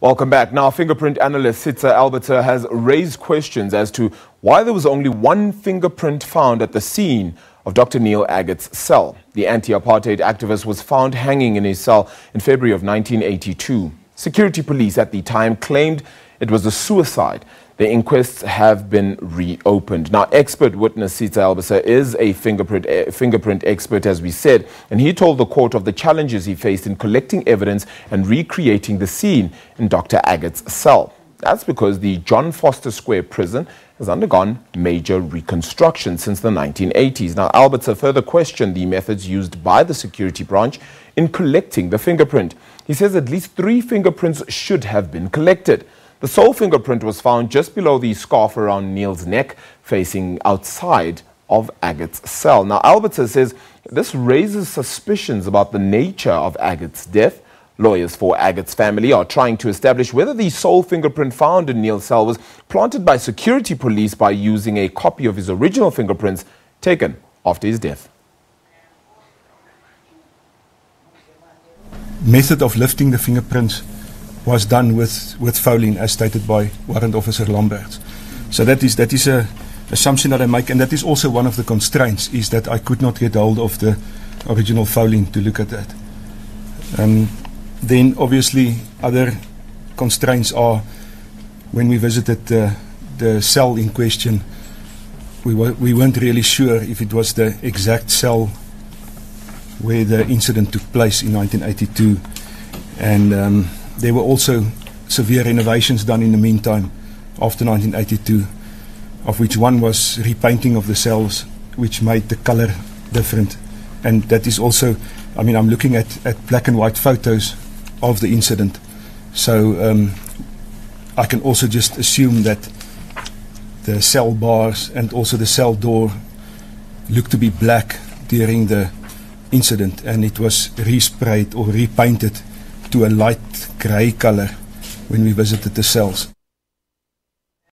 Welcome back. Now, fingerprint analyst Sietze Albertse has raised questions as to why there was only one fingerprint found at the scene of Dr. Neil Aggett's cell. The anti-apartheid activist was found hanging in his cell in February of 1982. Security police at the time claimed it was a suicide. The inquests have been reopened. Now, expert witness Sietze Albertse is a fingerprint, uh, fingerprint expert, as we said, and he told the court of the challenges he faced in collecting evidence and recreating the scene in Dr. Aggett's cell. That's because the John Vorster Square prison has undergone major reconstruction since the 1980s. Now, Albertse further questioned the methods used by the security branch in collecting the fingerprint. He says at least three fingerprints should have been collected. The sole fingerprint was found just below the scarf around Neil's neck, facing outside of Aggett's cell. Now, Albertse says this raises suspicions about the nature of Aggett's death. Lawyers for Aggett's family are trying to establish whether the sole fingerprint found in Neil's cell was planted by security police by using a copy of his original fingerprints taken after his death. Method of lifting the fingerprints was done with, with fouling as stated by Warrant Officer Lambert. So that is, that is a assumption that I make and that is also one of the constraints is that I could not get hold of the original fouling to look at that. Um, then obviously other constraints are when we visited the, the cell in question we, were, we weren't really sure if it was the exact cell where the incident took place in 1982 and um, there were also severe renovations done in the meantime after 1982, of which one was repainting of the cells, which made the color different. And that is also, I mean, I'm looking at, at black and white photos of the incident. So um, I can also just assume that the cell bars and also the cell door looked to be black during the incident and it was resprayed or repainted to a light grey colour when we visited the cells.